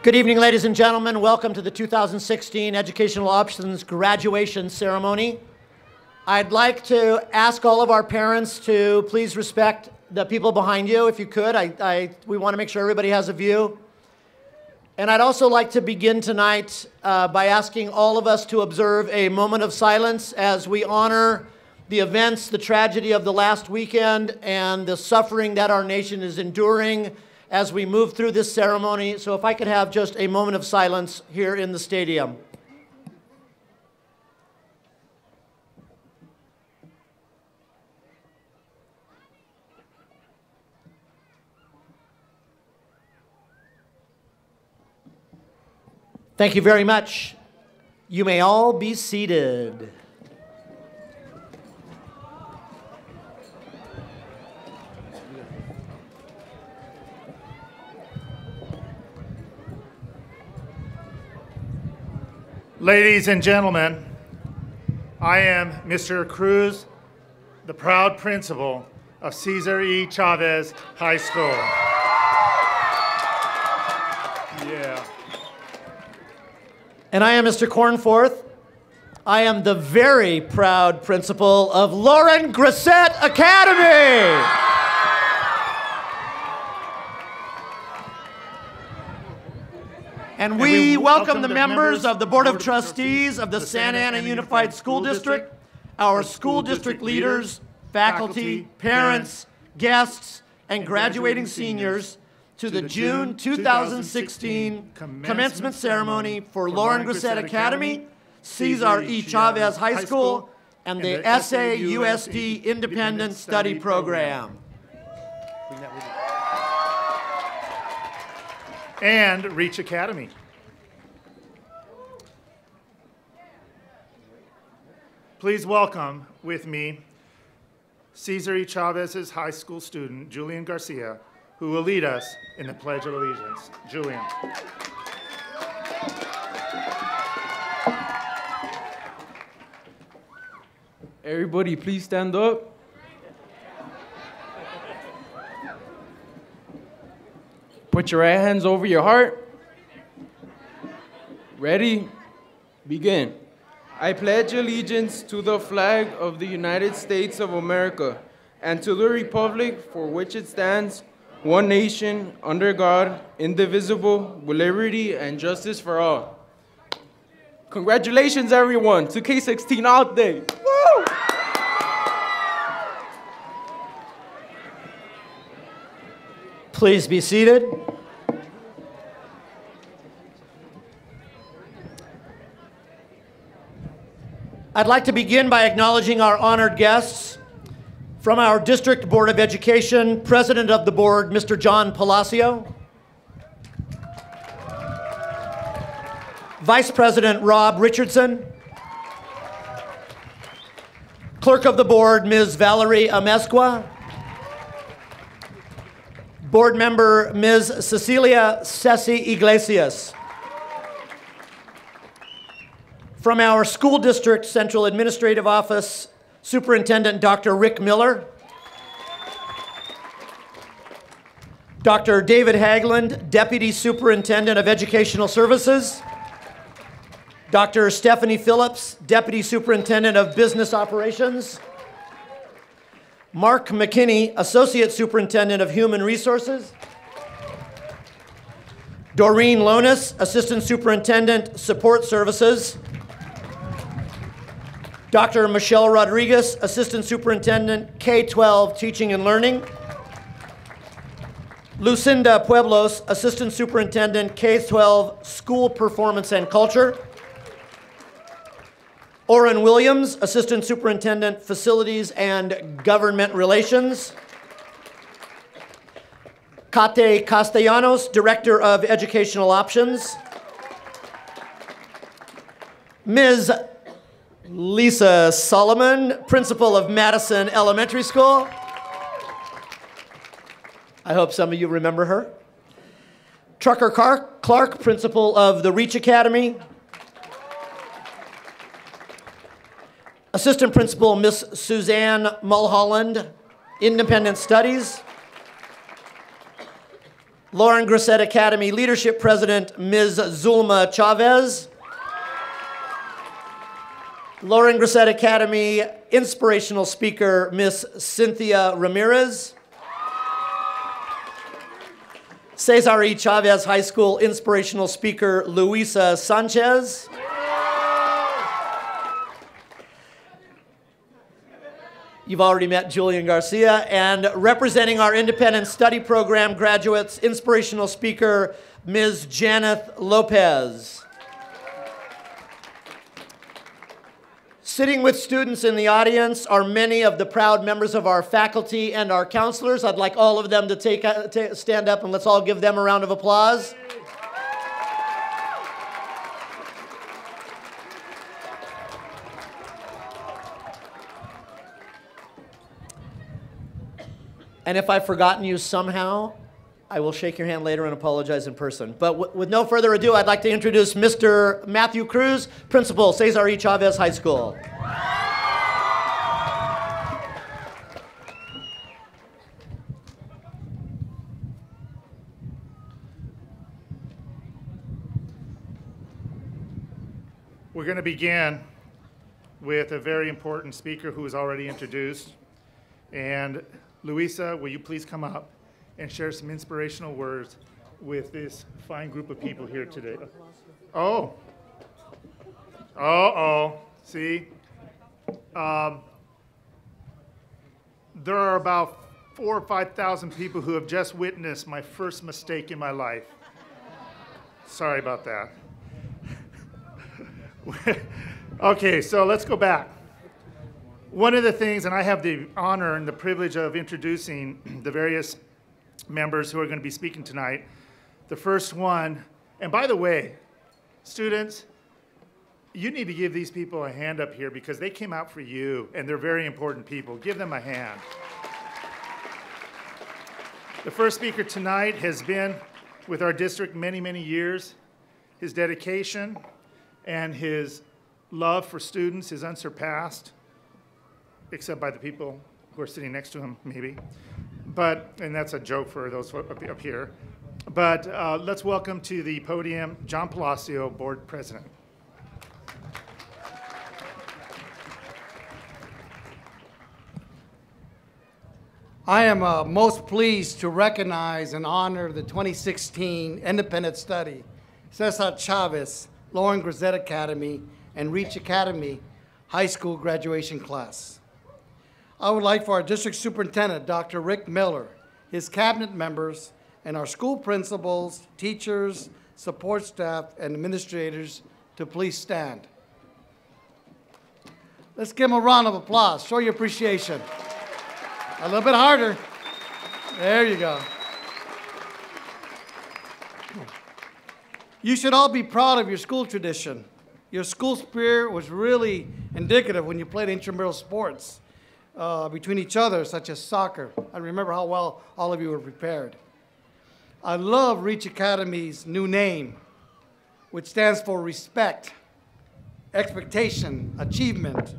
Good evening, ladies and gentlemen. Welcome to the 2016 Educational Options graduation ceremony. I'd like to ask all of our parents to please respect the people behind you, if you could. I, I we want to make sure everybody has a view. And I'd also like to begin tonight uh, by asking all of us to observe a moment of silence as we honor the events, the tragedy of the last weekend, and the suffering that our nation is enduring as we move through this ceremony. So, if I could have just a moment of silence here in the stadium. Thank you very much. You may all be seated. Ladies and gentlemen, I am Mr. Cruz, the proud principal of Cesar E. Chavez High School. Yeah. And I am Mr. Cornforth. I am the very proud principal of Lorin Griset Academy. And we, welcome, the members of the Board of Trustees of the Santa Ana Unified School District, our school district leaders, faculty, parents, guests, and graduating seniors to the June 2016 commencement ceremony for Lorin Griset Academy, Cesar E. Chavez High School, and the SAUSD Independent Study Program. And Reach Academy. Please welcome with me Cesar E. Chavez's high school student, Julian Garcia, who will lead us in the Pledge of Allegiance. Julian. Everybody, please stand up. Put your right hands over your heart. Ready? Begin. I pledge allegiance to the flag of the United States of America and to the republic for which it stands, one nation, under God, indivisible, with liberty and justice for all. Congratulations, everyone, to K16 Out Day. Please be seated. I'd like to begin by acknowledging our honored guests. From our District Board of Education, President of the Board, Mr. John Palacio. Vice President Rob Richardson. Clerk of the Board, Ms. Valerie Amezcua. Board Member, Ms. Cecilia Ceci Iglesias. From our School District Central Administrative Office, Superintendent Dr. Rick Miller. Dr. David Haglund, Deputy Superintendent of Educational Services. Dr. Stephanie Phillips, Deputy Superintendent of Business Operations. Mark McKinney, Associate Superintendent of Human Resources. Doreen Lonis, Assistant Superintendent, Support Services. Dr. Michelle Rodriguez, Assistant Superintendent, K-12 Teaching and Learning. Lucinda Pueblos, Assistant Superintendent, K-12 School Performance and Culture. Orrin Williams, Assistant Superintendent, Facilities and Government Relations. Kate Castellanos, Director of Educational Options. Ms. Lisa Solomon, Principal of Madison Elementary School. I hope some of you remember her. Trucker Clark, Principal of the Reach Academy. Assistant Principal Miss Suzanne Mulholland, Independent Studies. Lorin Griset Academy Leadership President, Ms. Zulma Chavez. Lorin Griset Academy Inspirational Speaker, Miss Cynthia Ramirez. Cesar E. Chavez High School Inspirational Speaker, Luisa Sanchez. You've already met Julian Garcia. And representing our independent study program graduates, inspirational speaker, Ms. Janeth Lopez. Sitting with students in the audience are many of the proud members of our faculty and our counselors. I'd like all of them to take, stand up and let's all give them a round of applause. And if I've forgotten you somehow, I will shake your hand later and apologize in person. But with no further ado, I'd like to introduce Mr. Matthew Cruz, Principal, Cesar E. Chavez High School. Begin with a very important speaker who was already introduced. And Luisa, will you please come up and share some inspirational words with this fine group of people here today? Oh. Uh-oh. See? Um, there are about four or 5,000 people who have just witnessed my first mistake in my life. Sorry about that. okay, so let's go back. One of the things, and I have the honor and the privilege of introducing the various members who are going to be speaking tonight. The first one, and by the way, students, you need to give these people a hand up here because they came out for you and they're very important people. Give them a hand. The first speaker tonight has been with our district many, many years. His dedication and his love for students is unsurpassed except by the people who are sitting next to him, maybe. But, and that's a joke for those up, here. But uh, let's welcome to the podium John Palacio, Board President. I am uh, most pleased to recognize and honor the 2016 independent study, Cesar Chavez, Lorin Griset Academy, and Reach Academy high school graduation class. I would like for our district superintendent, Dr. Rick Miller, his cabinet members, and our school principals, teachers, support staff, and administrators to please stand. Let's give them a round of applause. Show your appreciation. A little bit harder. There you go. You should all be proud of your school tradition. Your school spirit was really indicative when you played intramural sports uh, between each other, such as soccer. I remember how well all of you were prepared. I love Reach Academy's new name, which stands for respect, expectation, achievement,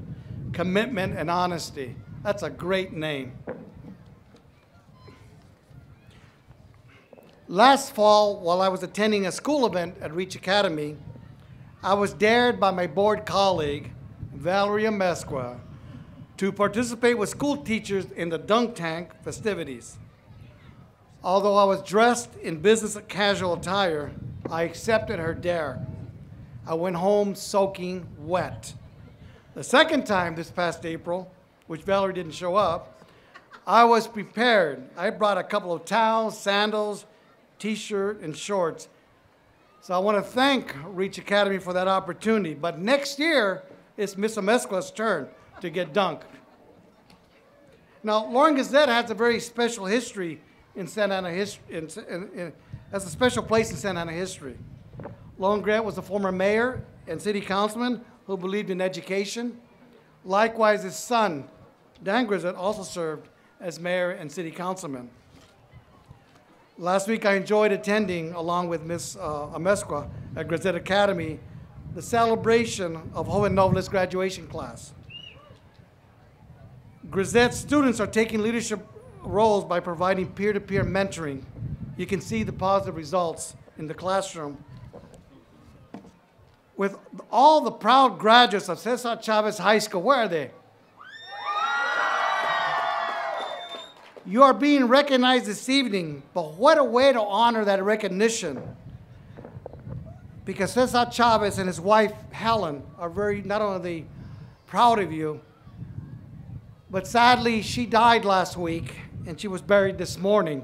commitment, and honesty. That's a great name. Last fall, while I was attending a school event at Reach Academy, I was dared by my board colleague, Valeria Amezcua, to participate with school teachers in the dunk tank festivities. Although I was dressed in business casual attire, I accepted her dare. I went home soaking wet. The second time this past April, which Valerie didn't show up, I was prepared. I brought a couple of towels, sandals, t-shirt, and shorts. So I want to thank Reach Academy for that opportunity. But next year, it's Miss Amezcua's turn to get dunked. Now, Lorin Griset has a very special history in Santa Ana history, in, in, in, has a special place in Santa Ana history. Lauren Grant was a former mayor and city councilman who believed in education. Likewise, his son, Dan Griset, also served as mayor and city councilman. Last week, I enjoyed attending, along with Ms. Uh, Amezcua at Griset Academy, the celebration of Joven Nobles graduation class. Griset students are taking leadership roles by providing peer-to-peer mentoring you can see the positive results in the classroom. With all the proud graduates of Cesar Chavez High School, where are they? You are being recognized this evening, but what a way to honor that recognition. Because Cesar Chavez and his wife Helen are very not only proud of you, but sadly she died last week and she was buried this morning.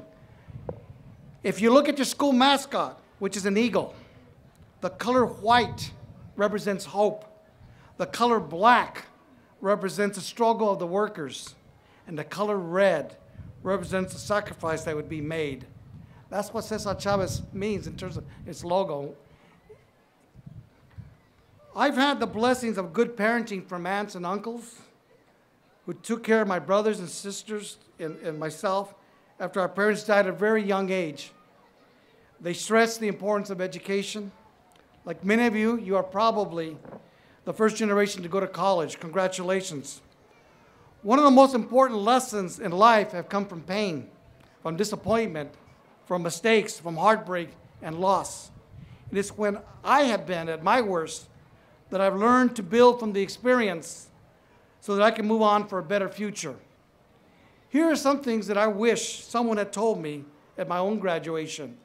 If you look at your school mascot, which is an eagle, the color white represents hope. The color black represents the struggle of the workers. And the color red represents the sacrifice that would be made. That's what Cesar Chavez means in terms of its logo. I've had the blessings of good parenting from aunts and uncles who took care of my brothers and sisters and, and myself after our parents died at a very young age. They stressed the importance of education. Like many of you, you are probably the first generation to go to college. Congratulations. One of the most important lessons in life have come from pain, from disappointment, from mistakes, from heartbreak and loss. It is when I have been at my worst that I've learned to build from the experience so that I can move on for a better future. Here are some things that I wish someone had told me at my own graduation.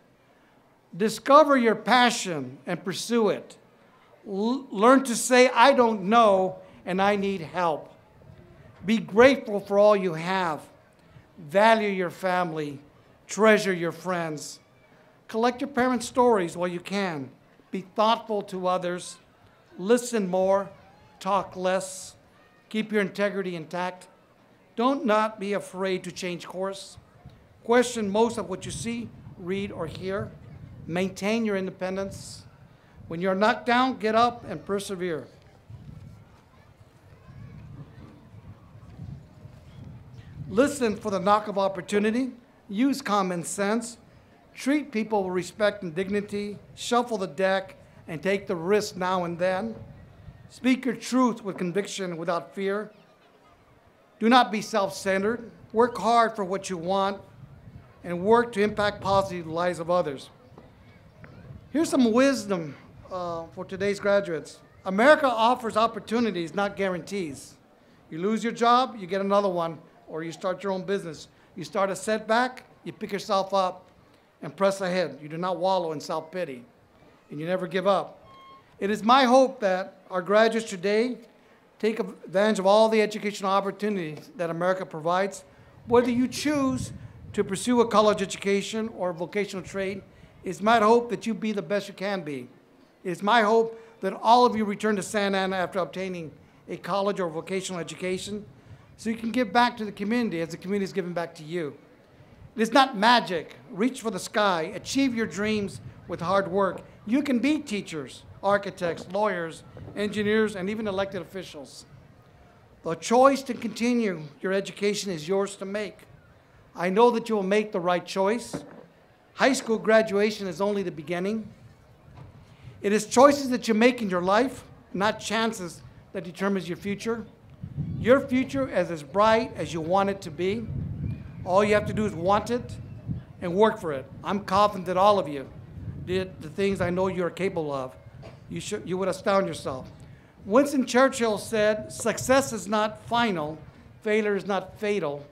Discover your passion and pursue it. L- learn to say, I don't know and I need help. Be grateful for all you have. Value your family. Treasure your friends. Collect your parents' stories while you can. Be thoughtful to others. Listen more. Talk less. Keep your integrity intact. Don't not be afraid to change course. Question most of what you see, read, or hear. Maintain your independence. When you're knocked down, get up and persevere. Listen for the knock of opportunity. Use common sense. Treat people with respect and dignity. Shuffle the deck and take the risk now and then. Speak your truth with conviction without fear. Do not be self centered. Work hard for what you want and work to impact positively the lives of others. Here's some wisdom uh, for today's graduates America offers opportunities, not guarantees. You lose your job, you get another one or you start your own business. You start a setback, you pick yourself up and press ahead. You do not wallow in self pity, and you never give up. It is my hope that our graduates today take advantage of all the educational opportunities that America provides. Whether you choose to pursue a college education or a vocational trade, it's my hope that you be the best you can be. It's my hope that all of you return to Santa Ana after obtaining a college or vocational education so you can give back to the community as the community is giving back to you. It is not magic. Reach for the sky. Achieve your dreams with hard work. You can be teachers, architects, lawyers, engineers, and even elected officials. The choice to continue your education is yours to make. I know that you will make the right choice. High school graduation is only the beginning. It is choices that you make in your life, not chances, that determines your future. Your future is as bright as you want it to be. All you have to do is want it and work for it. I'm confident that all of you did the things I know you're capable of. You, should, you would astound yourself. Winston Churchill said, Success is not final, failure is not fatal.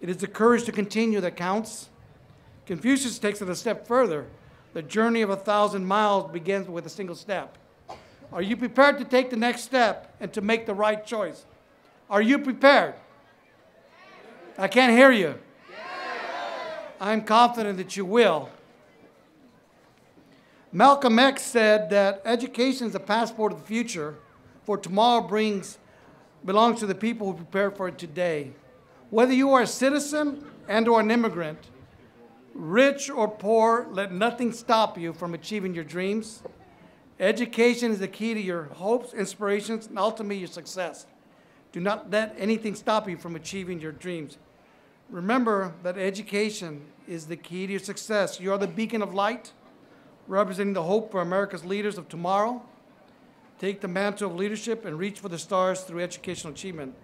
It is the courage to continue that counts. Confucius takes it a step further. The journey of a thousand miles begins with a single step. Are you prepared to take the next step and to make the right choice? Are you prepared? I can't hear you. I'm confident that you will. Malcolm X said that education is a passport of the future, for tomorrow brings belongs to the people who prepare for it today. Whether you are a citizen and or an immigrant, rich or poor, let nothing stop you from achieving your dreams. Education is the key to your hopes, inspirations, and ultimately your success. Do not let anything stop you from achieving your dreams. Remember that education is the key to your success. You are the beacon of light, representing the hope for America's leaders of tomorrow. Take the mantle of leadership and reach for the stars through educational achievement.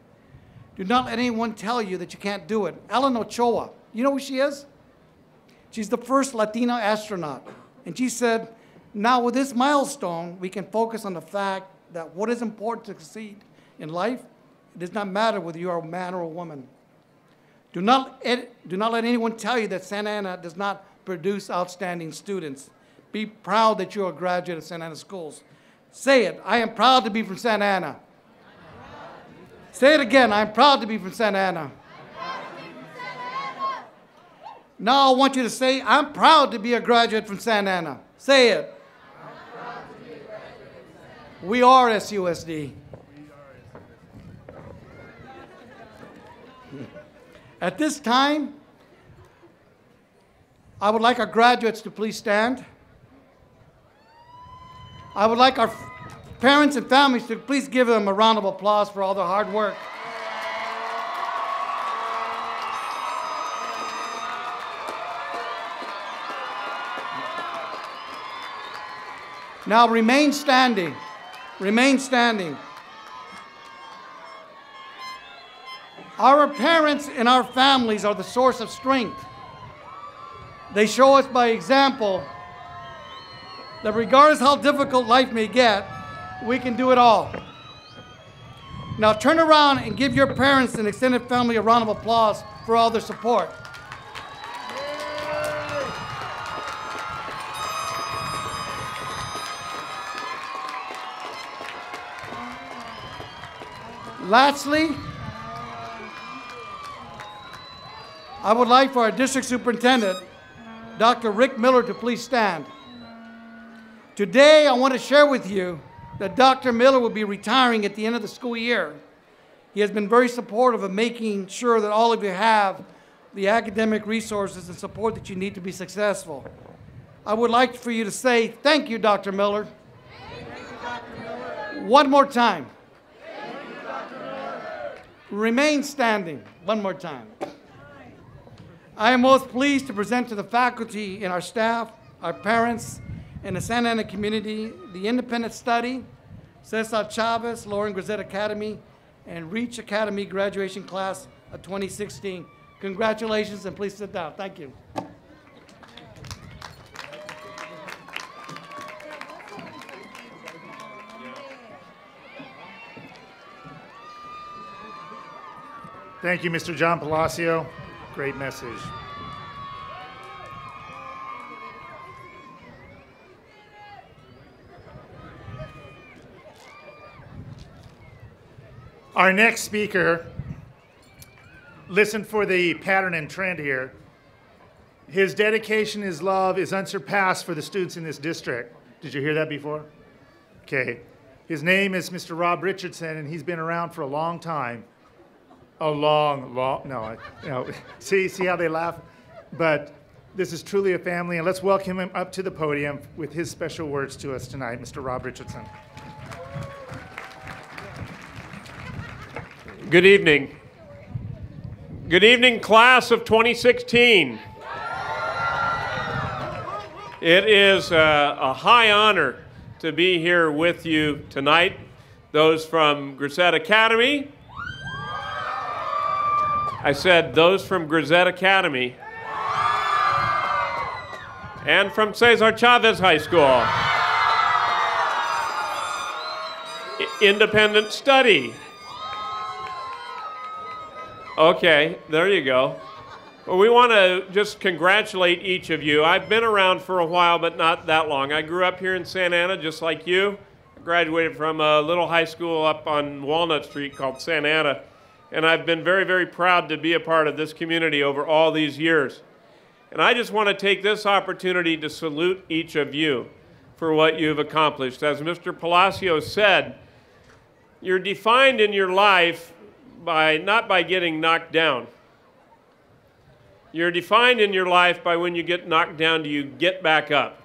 Do not let anyone tell you that you can't do it. Ellen Ochoa, you know who she is? She's the first Latina astronaut. And she said, now with this milestone, we can focus on the fact that what is important to succeed in life, it does not matter whether you are a man or a woman. Do not, do not let anyone tell you that Santa Ana does not produce outstanding students. Be proud that you're a graduate of Santa Ana schools. Say it, I am proud to be from Santa Ana. Say it again, I'm proud to be from Santa Ana. Now I want you to say, I'm proud to be a graduate from Santa Ana. Say it. We are SUSD. At this time, I would like our graduates to please stand. I would like our parents and families to please give them a round of applause for all their hard work. Now remain standing. Remain standing. Our parents and our families are the source of strength. They show us by example that regardless how difficult life may get, we can do it all. Now turn around and give your parents and extended family a round of applause for all their support. Lastly, I would like for our district superintendent, Dr. Rick Miller, to please stand. Today, I want to share with you that Dr. Miller will be retiring at the end of the school year. He has been very supportive of making sure that all of you have the academic resources and support that you need to be successful. I would like for you to say, thank you, Dr. Miller. You, Dr. Miller. One more time. Remain standing. One more time. I am most pleased to present to the faculty and our staff, our parents, and the Santa Ana community the independent study, Cesar Chavez, Lorin Griset Academy, and Reach Academy graduation class of 2016. Congratulations and please sit down. Thank you. Thank you, Mr. John Palacio. Great message. Our next speaker, listen for the pattern and trend here. His dedication, his love is unsurpassed for the students in this district. Did you hear that before? Okay. His name is Mr. Rob Richardson, and he's been around for a long time a long, long, no, you know, see, see how they laugh? But this is truly a family, and let's welcome him up to the podium with his special words to us tonight, Mr. Rob Richardson. Good evening. Good evening, class of 2016. It is a, a high honor to be here with you tonight. Those from Griset Academy, I said those from Griset Academy and from Cesar Chavez High School. Independent study. Okay, there you go. Well, we want to just congratulate each of you. I've been around for a while, but not that long. I grew up here in Santa Ana, just like you. I graduated from a little high school up on Walnut Street called Santa Ana and I've been very, very proud to be a part of this community over all these years. And I just want to take this opportunity to salute each of you for what you've accomplished. As Mr. Palacio said, you're defined in your life by not by getting knocked down. You're defined in your life by when you get knocked down, do you get back up?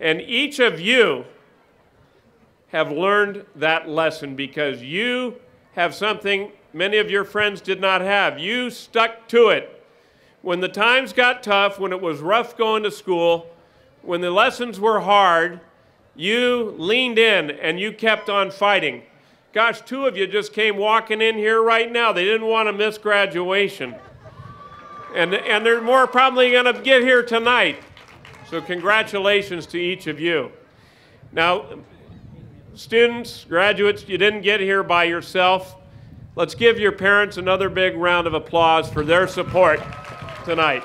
And each of you have learned that lesson because you have something many of your friends did not have. You stuck to it. When the times got tough, when it was rough going to school, when the lessons were hard, you leaned in and you kept on fighting. Gosh, two of you just came walking in here right now. They didn't want to miss graduation. And, and they're more probably going to get here tonight. So, congratulations to each of you. Now, students, graduates, you didn't get here by yourself. Let's give your parents another big round of applause for their support tonight.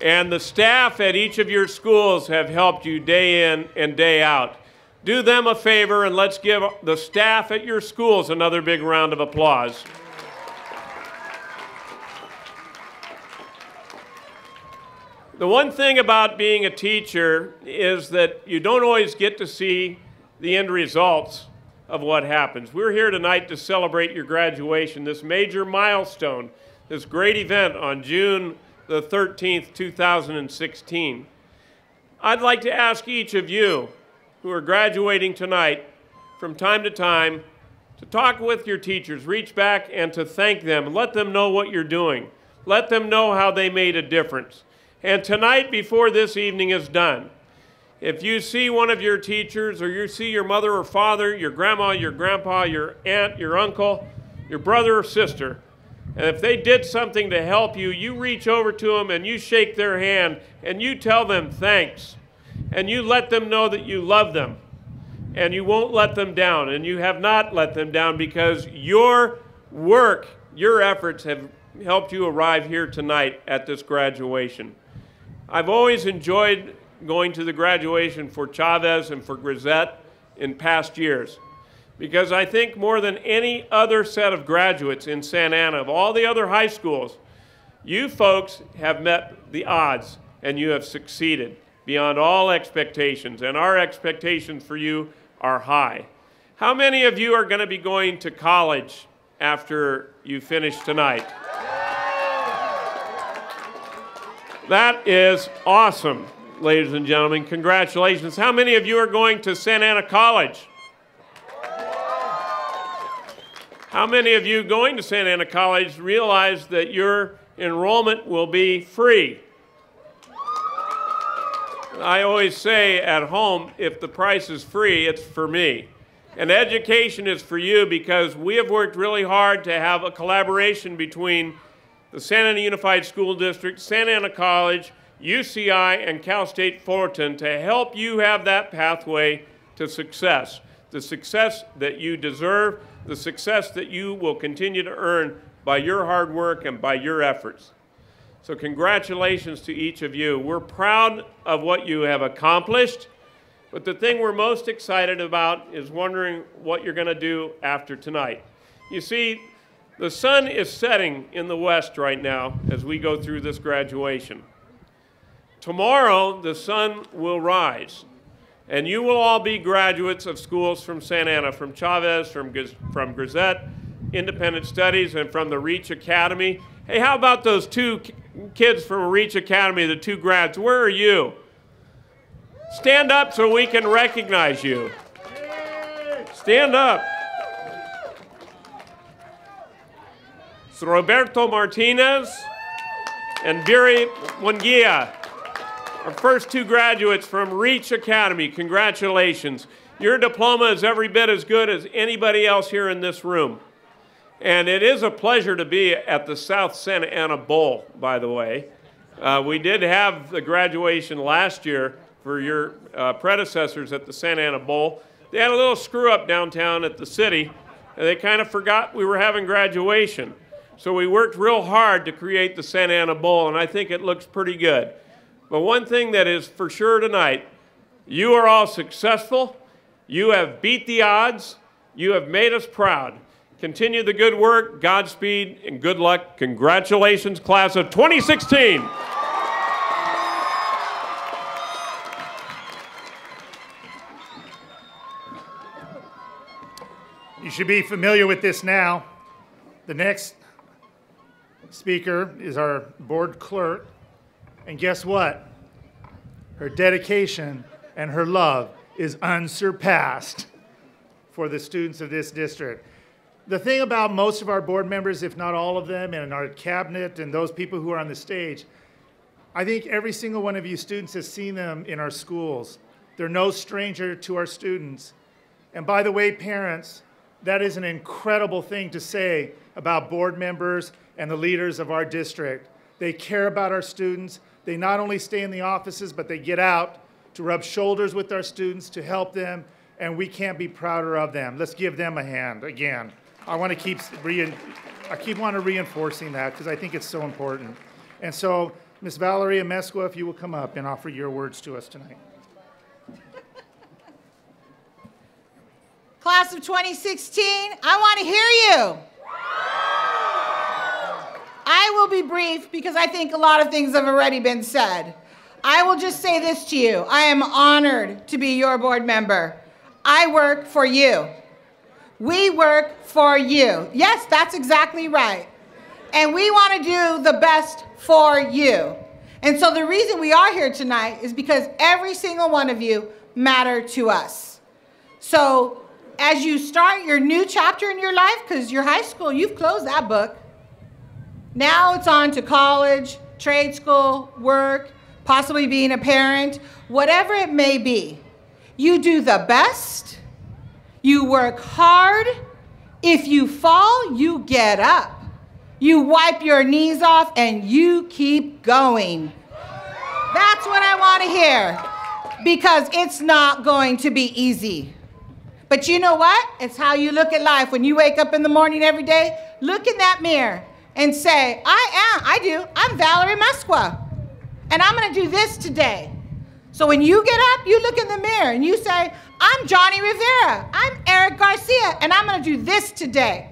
And the staff at each of your schools have helped you day in and day out. Do them a favor and let's give the staff at your schools another big round of applause. The one thing about being a teacher is that you don't always get to see the end results of what happens. We're here tonight to celebrate your graduation, this major milestone, this great event on June the 13th, 2016. I'd like to ask each of you who are graduating tonight from time to time to talk with your teachers, reach back and to thank them, let them know what you're doing, let them know how they made a difference. And tonight, before this evening is done, if you see one of your teachers or you see your mother or father, your grandma, your grandpa, your aunt, your uncle, your brother or sister, and if they did something to help you, you reach over to them and you shake their hand and you tell them thanks. And you let them know that you love them. And you won't let them down. And you have not let them down because your work, your efforts have helped you arrive here tonight at this graduation. I've always enjoyed going to the graduation for Chavez and for Griset in past years because I think more than any other set of graduates in Santa Ana, of all the other high schools, you folks have met the odds and you have succeeded beyond all expectations, and our expectations for you are high. How many of you are going to be going to college after you finish tonight? That is awesome, ladies and gentlemen. Congratulations. How many of you are going to Santa Ana College? How many of you going to Santa Ana College realize that your enrollment will be free? I always say at home, if the price is free, it's for me. And education is for you because we have worked really hard to have a collaboration between the Santa Ana Unified School District, Santa Ana College, UCI, and Cal State Fullerton to help you have that pathway to success. The success that you deserve, the success that you will continue to earn by your hard work and by your efforts. So, congratulations to each of you. We're proud of what you have accomplished, but the thing we're most excited about is wondering what you're going to do after tonight. You see, the sun is setting in the west right now as we go through this graduation. Tomorrow, the sun will rise, and you will all be graduates of schools from Santa Ana, from Chavez, from, from Griset, Independent Studies, and from the Reach Academy. Hey, how about those two kids from Reach Academy, the two grads? Where are you? Stand up so we can recognize you. Stand up. It's Roberto Martinez and Viri Munguia, our first two graduates from Reach Academy. Congratulations. Your diploma is every bit as good as anybody else here in this room. And it is a pleasure to be at the South Santa Ana Bowl, by the way. Uh, we did have the graduation last year for your uh, predecessors at the Santa Ana Bowl. They had a little screw up downtown at the city, and they kind of forgot we were having graduation. So we worked real hard to create the Santa Ana Bowl, and I think it looks pretty good. But one thing that is for sure tonight you are all successful. You have beat the odds. You have made us proud. Continue the good work, Godspeed, and good luck. Congratulations, class of 2016. You should be familiar with this now. The next speaker is our board clerk. And guess what? Her dedication and her love is unsurpassed for the students of this district. The thing about most of our board members, if not all of them, and our cabinet and those people who are on the stage, I think every single one of you students has seen them in our schools. They're no stranger to our students. And by the way, parents, That is an incredible thing to say about board members and the leaders of our district. They care about our students. They not only stay in the offices, but they get out to rub shoulders with our students, to help them, and we can't be prouder of them. Let's give them a hand again. I want to keep I keep want to reinforcing that because I think it's so important. And so, Ms. Valerie Amezcua, if you will come up and offer your words to us tonight. Class of 2016, I want to hear you. I will be brief because I think a lot of things have already been said. I will just say this to you I am honored to be your board member. I work for you. We work for you. Yes, that's exactly right. And we want to do the best for you. And so the reason we are here tonight is because every single one of you matter to us. So as you start your new chapter in your life, because your high school, you've closed that book. Now it's on to college, trade school, work, possibly being a parent, whatever it may be. You do the best, you work hard. If you fall, you get up. You wipe your knees off and you keep going. That's what I want to hear because it's not going to be easy. But you know what? It's how you look at life. When you wake up in the morning every day, look in that mirror and say, I am, I do, I'm Valerie Amezcua. And I'm going to do this today. So when you get up, you look in the mirror and you say, I'm Johnny Rivera. I'm Eric Garcia. And I'm going to do this today.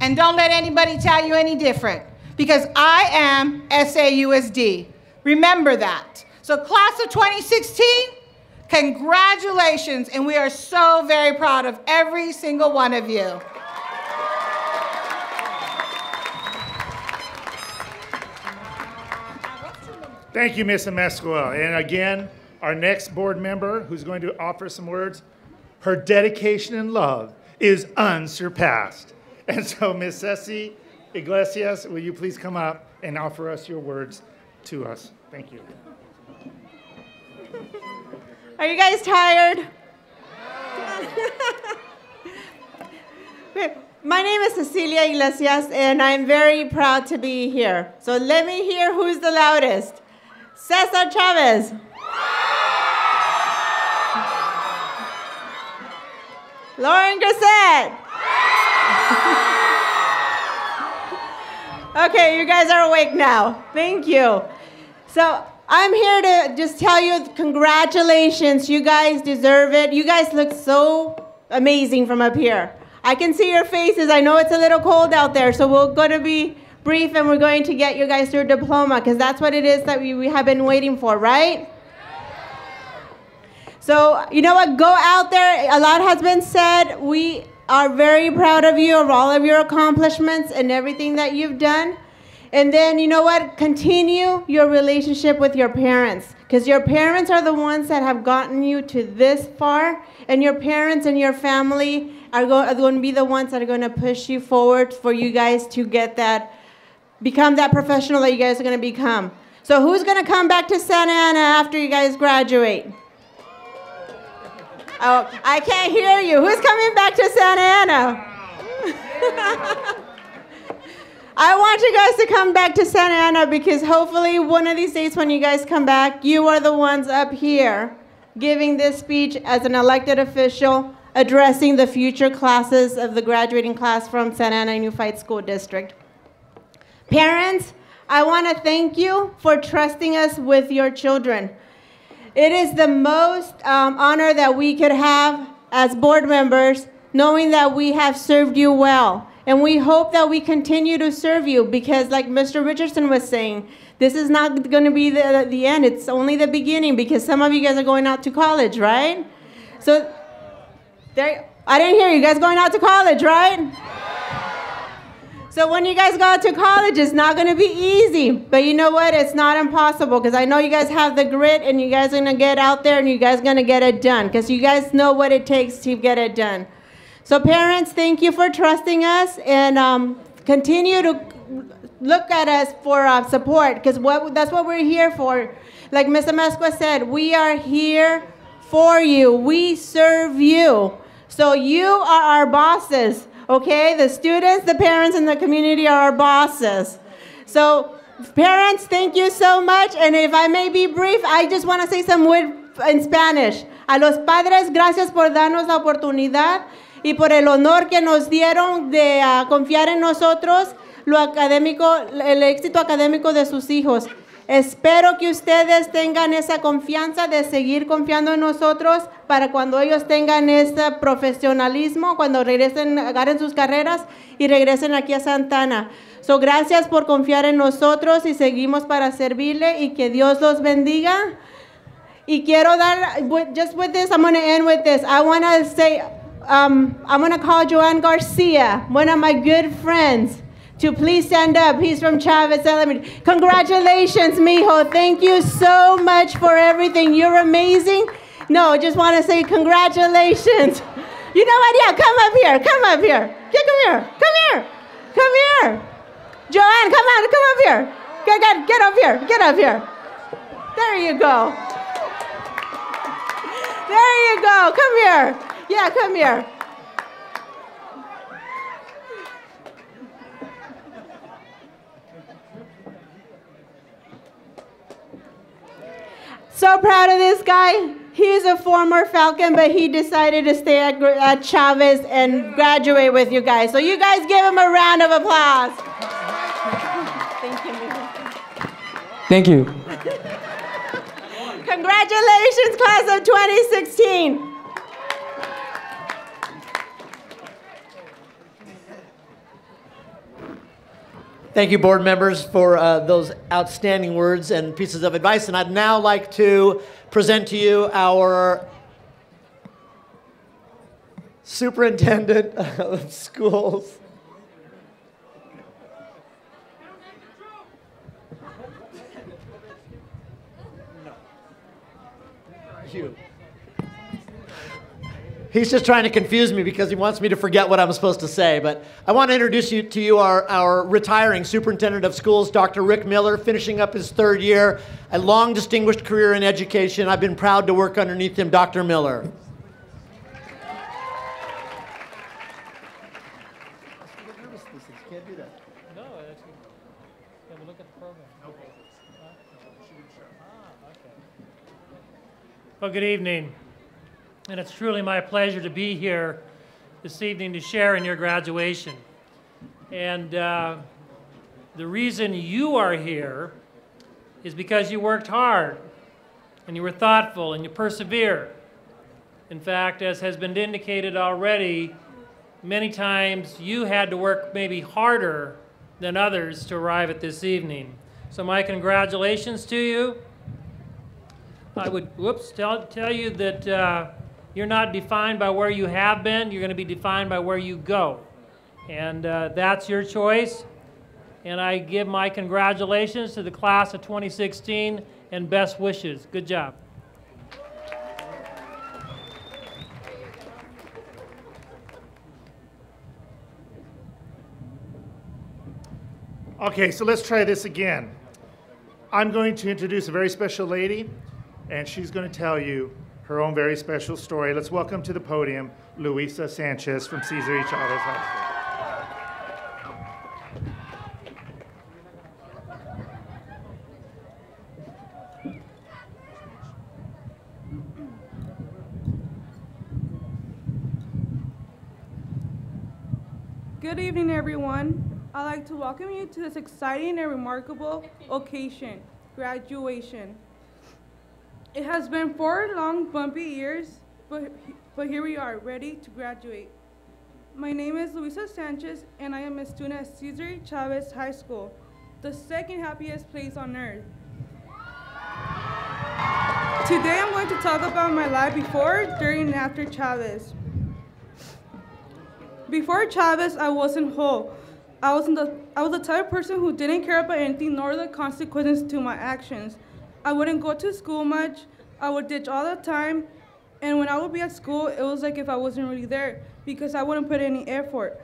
And don't let anybody tell you any different because I am SAUSD. Remember that. So, class of 2016, congratulations. And we are so very proud of every single one of you. Thank you, Ms. Amezcua. And again, our next board member who's going to offer some words, her dedication and love is unsurpassed. And so, Ms. Ceci Iglesias, will you please come up and offer us your words to us? Thank you. Are you guys tired? My name is Cecilia Iglesias, and I'm very proud to be here. So let me hear who's the loudest. Cesar Chavez. Lorin Griset. okay, you guys are awake now. Thank you. So I'm here to just tell you congratulations. You guys deserve it. You guys look so amazing from up here. I can see your faces. I know it's a little cold out there, so we're going to be brief and we're going to get you guys your diploma because that's what it is that we, we have been waiting for, right? So, you know what? Go out there. A lot has been said. We are very proud of you, of all of your accomplishments and everything that you've done. And then, you know what? Continue your relationship with your parents because your parents are the ones that have gotten you to this far, and your parents and your family are, go- are going to be the ones that are going to push you forward for you guys to get that, become that professional that you guys are going to become. So, who's going to come back to Santa Ana after you guys graduate? Oh, I can't hear you. Who's coming back to Santa Ana? I want you guys to come back to Santa Ana because hopefully one of these days when you guys come back, you are the ones up here giving this speech as an elected official addressing the future classes of the graduating class from Santa Ana Unified School District. Parents, I want to thank you for trusting us with your children. It is the most um, honor that we could have as board members, knowing that we have served you well. And we hope that we continue to serve you because, like Mr. Richardson was saying, this is not going to be the, the end. It's only the beginning because some of you guys are going out to college, right? So, there, I didn't hear you guys going out to college, right? So when you guys go out to college, it's not going to be easy. But you know what? It's not impossible because I know you guys have the grit and you guys are going to get out there and you guys are going to get it done because you guys know what it takes to get it done. So parents, thank you for trusting us and um, continue to look at us for uh, support because what, that's what we're here for. Like Ms. Amezcua said, we are here for you. We serve you. So you are our bosses. Okay? The students, the parents, and the community are our bosses. So, parents, thank you so much. And if I may be brief, I just want to say some word in Spanish. A los padres, gracias por darnos la oportunidad y por el honor que nos dieron de uh, confiar en nosotros lo académico, el éxito académico de sus hijos. Espero que ustedes tengan esa confianza de seguir confiando en nosotros para cuando ellos tengan ese profesionalismo, cuando regresen, agarren sus carreras y regresen aquí a Santana. So, gracias por confiar en nosotros y seguimos para servirle y que Dios los bendiga. Y quiero dar, just with this, I'm going to end with this. I want to say, um, I'm going to call Joanne Garcia, one of my good friends, to please stand up. He's from Chavez Elementary. Congratulations, mijo. Thank you so much for everything. You're amazing. No, just want to say congratulations. You know what? Yeah, come up here. Come up here. Yeah, come here. Come here. Come here. Joanne, come on. Come up here. Get, get, get up here. Get up here. There you go. There you go. Come here. Yeah, come here. So proud of this guy. He's a former Falcon, but he decided to stay at, at Chavez and graduate with you guys. So you guys give him a round of applause. Thank you. Thank you. Congratulations, class of 2016. Thank you, board members, for uh, those outstanding words and pieces of advice. And I'd now like to present to you our superintendent of schools. He's just trying to confuse me because he wants me to forget what I'm supposed to say. But I want to introduce you to you our, our retiring superintendent of schools, Dr. Rick Miller, finishing up his third year, a long distinguished career in education. I've been proud to work underneath him, Dr. Miller. Well, good evening. And it's truly my pleasure to be here this evening to share in your graduation. And uh, the reason you are here is because you worked hard and you were thoughtful and you persevered. In fact, as has been indicated already, many times you had to work maybe harder than others to arrive at this evening. So my congratulations to you. I would, whoops, tell, tell you that uh, you're not defined by where you have been, you're going to be defined by where you go. And uh, that's your choice. And I give my congratulations to the class of 2016 and best wishes. Good job. Okay, so let's try this again. I'm going to introduce a very special lady, and she's going to tell you her own very special story. Let's welcome to the podium Luisa Sanchez from Cesar E. Chavez High School. Good evening, everyone. I'd like to welcome you to this exciting and remarkable occasion, graduation. It has been four long, bumpy years, but, but here we are, ready to graduate. My name is Luisa Sanchez, and I am a student at Cesar Chavez High School, the second happiest place on earth. Today I'm going to talk about my life before, during, and after Chavez. Before Chavez, I wasn't whole. I, wasn't the, I was the type of person who didn't care about anything nor the consequences to my actions. I wouldn't go to school much. I would ditch all the time. And when I would be at school, it was like if I wasn't really there because I wouldn't put any effort.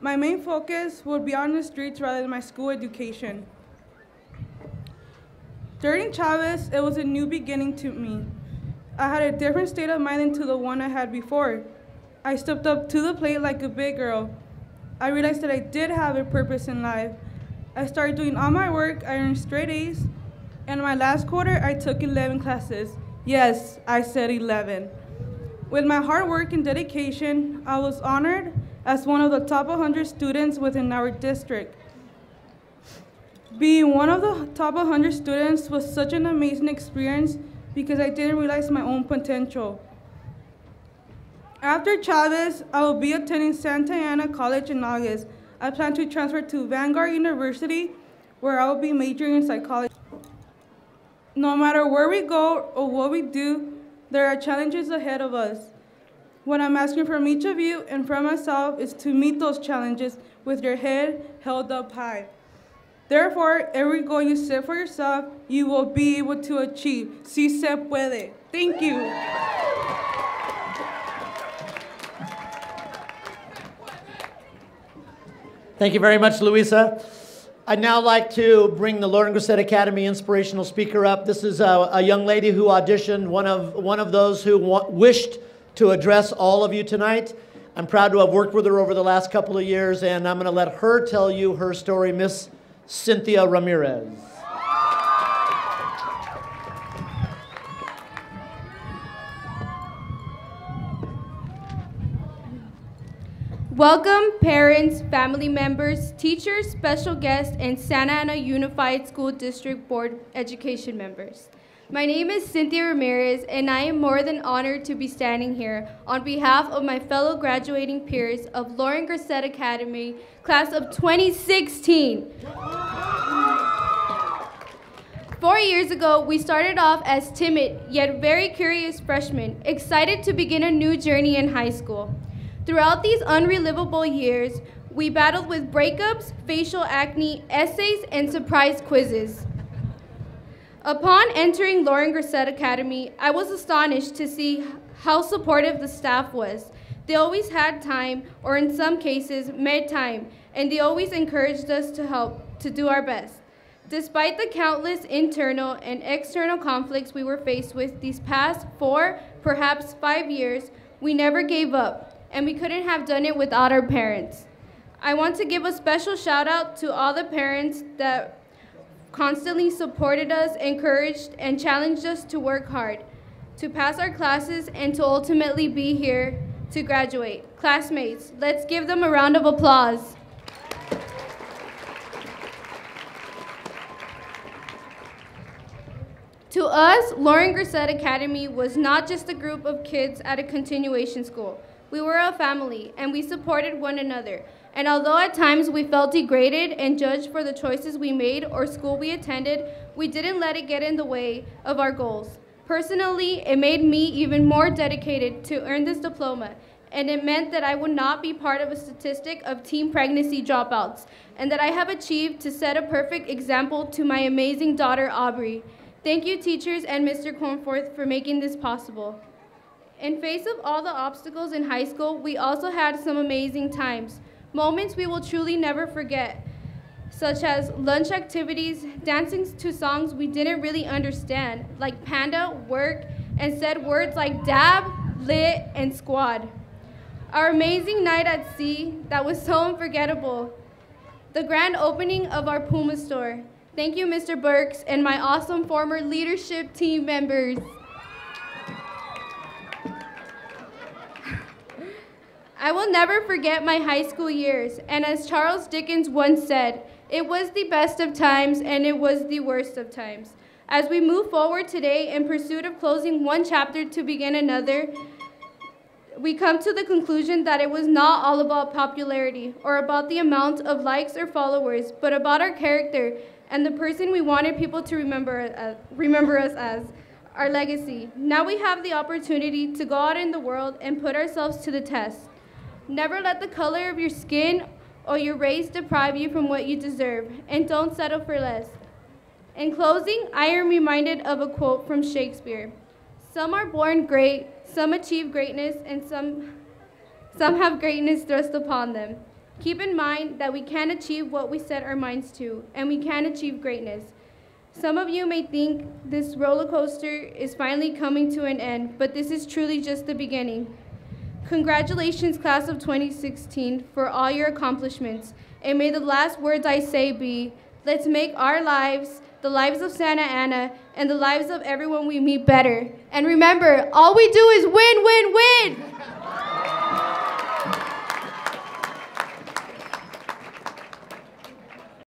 My main focus would be on the streets rather than my school education. During Chavez, it was a new beginning to me. I had a different state of mind than to the one I had before. I stepped up to the plate like a big girl. I realized that I did have a purpose in life. I started doing all my work, I earned straight A's, and my last quarter I took 11 classes. Yes, I said 11. With my hard work and dedication, I was honored as one of the top 100 students within our district. Being one of the top 100 students was such an amazing experience because I didn't realize my own potential. After Chavez, I will be attending Santa Ana College in August. I plan to transfer to Vanguard University, where I will be majoring in psychology. No matter where we go or what we do, there are challenges ahead of us. What I'm asking from each of you and from myself is to meet those challenges with your head held up high. Therefore, every goal you set for yourself, you will be able to achieve. Si se puede. Thank you. Thank you very much, Luisa. I'd now like to bring the Lorin Griset Academy inspirational speaker up. This is a, a, young lady who auditioned, one of, one of those who wa- wished to address all of you tonight. I'm proud to have worked with her over the last couple of years, and I'm going to let her tell you her story, Miss Cynthia Ramirez. Welcome, parents, family members, teachers, special guests, and Santa Ana Unified School District Board education members. My name is Cynthia Ramirez, and I am more than honored to be standing here on behalf of my fellow graduating peers of Lorin Griset Academy, class of 2016. Four years ago, we started off as timid yet very curious freshmen, excited to begin a new journey in high school. Throughout these unrelivable years, we battled with breakups, facial acne, essays, and surprise quizzes. Upon entering Lorin Griset Academy, I was astonished to see how supportive the staff was. They always had time, or in some cases, made time, and they always encouraged us to help, to do our best. Despite the countless internal and external conflicts we were faced with these past four, perhaps five years, we never gave up and we couldn't have done it without our parents. I want to give a special shout out to all the parents that constantly supported us, encouraged, and challenged us to work hard, to pass our classes, and to ultimately be here to graduate. Classmates, let's give them a round of applause. To us, Lorin Griset Academy was not just a group of kids at a continuation school. We were a family, and we supported one another. And although at times we felt degraded and judged for the choices we made or school we attended, we didn't let it get in the way of our goals. Personally, it made me even more dedicated to earn this diploma, and it meant that I would not be part of a statistic of teen pregnancy dropouts, and that I have achieved to set a perfect example to my amazing daughter, Aubrey. Thank you, teachers and Mr. Cornforth, for making this possible. In face of all the obstacles in high school, we also had some amazing times, moments we will truly never forget, such as lunch activities, dancing to songs we didn't really understand, like Panda, Work, and said words like dab, lit, and squad. Our amazing night at sea that was so unforgettable. The grand opening of our Puma store. Thank you, Mr. Burks, and my awesome former leadership team members. I will never forget my high school years, and as Charles Dickens once said, it was the best of times and it was the worst of times. As we move forward today in pursuit of closing one chapter to begin another, we come to the conclusion that it was not all about popularity or about the amount of likes or followers, but about our character and the person we wanted people to remember, as, remember us as, our legacy. Now we have the opportunity to go out in the world and put ourselves to the test. Never let the color of your skin or your race deprive you from what you deserve, and don't settle for less. In closing, I am reminded of a quote from Shakespeare Some are born great, some achieve greatness, and some, some have greatness thrust upon them. Keep in mind that we can achieve what we set our minds to, and we can achieve greatness. Some of you may think this roller coaster is finally coming to an end, but this is truly just the beginning. Congratulations, class of 2016, for all your accomplishments. And may the last words I say be let's make our lives, the lives of Santa Ana, and the lives of everyone we meet better. And remember, all we do is win, win, win!